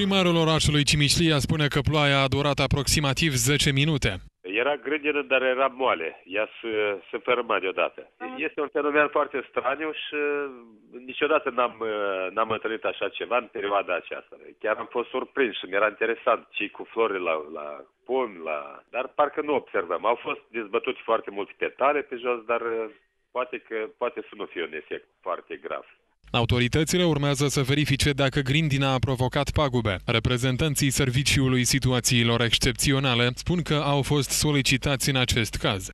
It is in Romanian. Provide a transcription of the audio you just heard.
Primarul orașului Cimișlia spune că ploaia a durat aproximativ 10 minute. Era grândină, dar era moale. Ea se, se ferma deodată. Este un fenomen foarte straniu și niciodată n-am, n-am întâlnit așa ceva în perioada aceasta. Chiar am fost surprins și mi-era interesant ce cu florile la, la pom, la... dar parcă nu observăm. Au fost dezbătuți foarte mulți petale pe jos, dar poate, că, poate să nu fie un efect foarte grav. Autoritățile urmează să verifice dacă grindina a provocat pagube. Reprezentanții Serviciului Situațiilor Excepționale spun că au fost solicitați în acest caz.